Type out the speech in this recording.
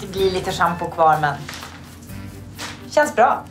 Det blir lite shampoo kvar men känns bra.